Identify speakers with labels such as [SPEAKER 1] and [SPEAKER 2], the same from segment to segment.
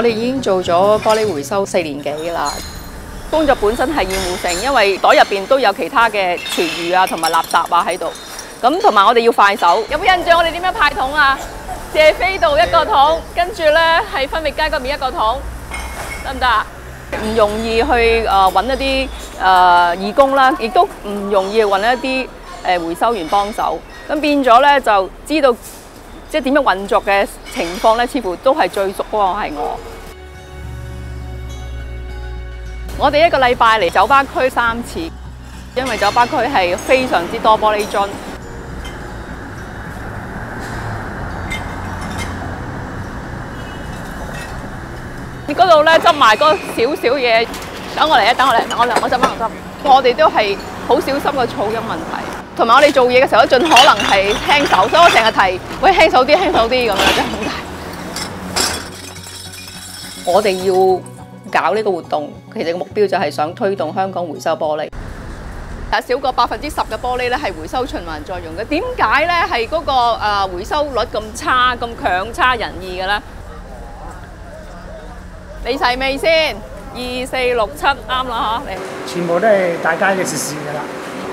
[SPEAKER 1] 我哋已經做咗玻璃回收四年幾啦。工作本身係厭惡性，因為袋入邊都有其他嘅廚餘啊，同埋垃圾啊喺度。咁同埋我哋要快手。有冇印象我哋點樣派桶啊？謝飛道一個桶，跟住呢係分別街嗰邊一個桶，得唔得啊？唔容易去誒揾、一啲誒、呃、義工啦，亦都唔容易揾一啲誒、回收員幫手。咁變咗呢，就知道即係點樣運作嘅情況呢，似乎都係最熟嗰個係我。我哋一個禮拜嚟酒吧區三次，因為酒吧區係非常之多玻璃樽。你嗰度咧執埋嗰少少嘢，等我嚟啊！等我嚟，我嚟，我執翻我執。我哋都係好小心個噪音問題，同埋我哋做嘢嘅時候都盡可能係輕手，所以我成日提喂輕手啲，輕手啲咁樣，真係好大。我哋要搞呢個活動，其實個目標就係想推動香港回收玻璃。但少過百分之十嘅玻璃咧係回收循環作用嘅，點解咧係嗰個誒回收率咁差、咁強差人意嘅咧？你齊未先？二四六七啱啦嚇，你
[SPEAKER 2] 全部都係大家嘅事事㗎啦。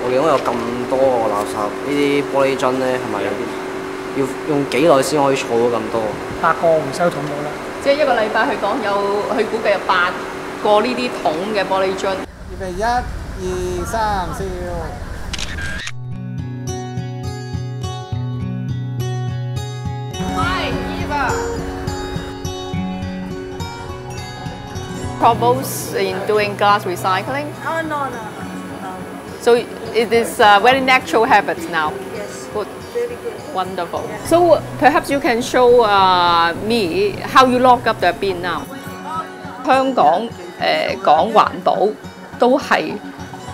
[SPEAKER 3] 我見到有咁多個垃圾，呢啲玻璃樽咧係咪有啲要用幾耐先可以儲到咁多？
[SPEAKER 2] 八個回收桶冇啦。
[SPEAKER 1] 即係一個禮拜去講有，佢估計有八個呢啲桶嘅玻璃樽。
[SPEAKER 4] 預備一、二、三、四。
[SPEAKER 1] Hi, Eva. Propose in doing glass recycling.
[SPEAKER 5] Oh no no no.
[SPEAKER 1] So it is uh, very natural habits now.
[SPEAKER 5] Yes.
[SPEAKER 1] Good,
[SPEAKER 5] Very good.
[SPEAKER 1] wonderful. So perhaps you can show uh, me how you lock up the bin now. 香港誒、呃、講環保都係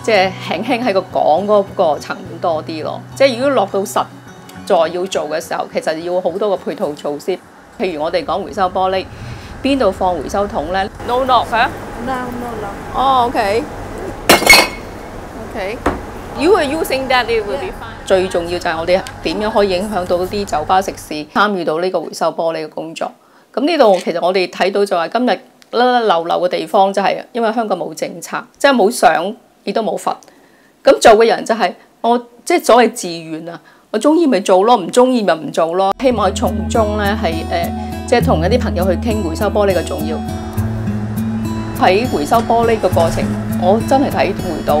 [SPEAKER 1] 即係輕輕喺個講嗰個層面多啲咯。即係如果落到實在要做嘅時候，其實要好多個配套措施。譬如我哋講回收玻璃，邊度放回收桶咧？No lock 啊
[SPEAKER 5] ？No no no.
[SPEAKER 1] 哦，OK。OK。You are using that, it will be fine。最重要就係我哋點樣可以影響到啲酒吧食肆參與到呢個回收玻璃嘅工作。咁呢度其實我哋睇到就係今日甩甩漏漏嘅地方，就係因為香港冇政策，即係冇賞，亦都冇罰。咁做嘅人就係、我即係所謂自願啊！我中意咪做咯，唔中意咪唔做咯。希望喺從中咧係誒，即係同一啲朋友去傾回收玻璃嘅重要。喺回收玻璃嘅過程，我真係體會到，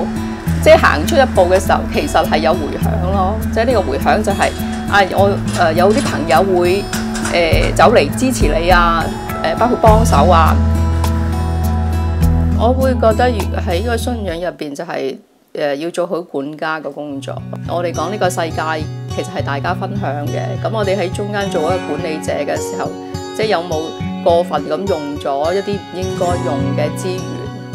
[SPEAKER 1] 即係行出一步嘅時候，其實係有回響咯。即係呢個回響就係、啊，我誒、有啲朋友會誒、走嚟支持你啊，誒、包括幫手啊。我會覺得，喺呢個信仰入邊就係、誒、要做好管家嘅工作。我哋講呢個世界其實係大家分享嘅，咁我哋喺中間做一個管理者嘅時候，即係有冇過分咁用咗一啲唔應該用嘅資源？